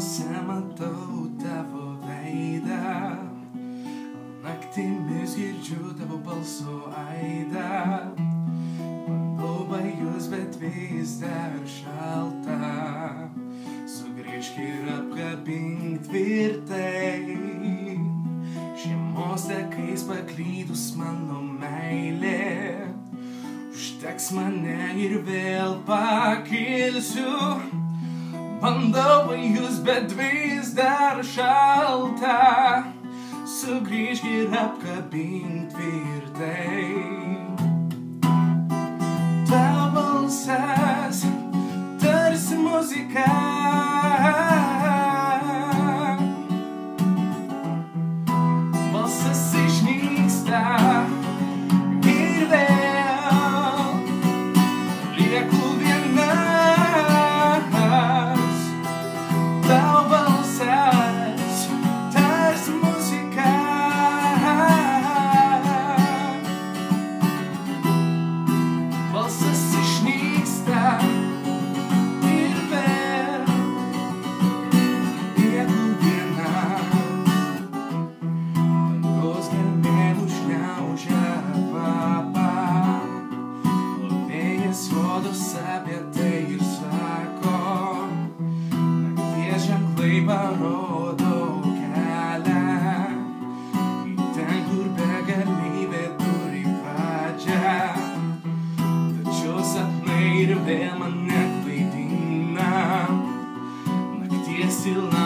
sapnuose matau tavo veidą, naktimis girdžiu tavo balso aidą. Bandau bajus, bet vis dar šalta. Sugrįžk ir apkabink tvirtai. Žiemos takais paklydus mano meilė. Užteks mane ir vėl pakilsiu. Bandau jūs, bet vis dar šalta. Sugrįžk ir apkabink tvirtai. Tavo balsas tarsi muzika. Balsas išnyksta Nakties ženklai parodo kelią į ten, kur begalybė turi pradžią. Tačiau sapnai ir vėl mane klaidina. Nakties tyla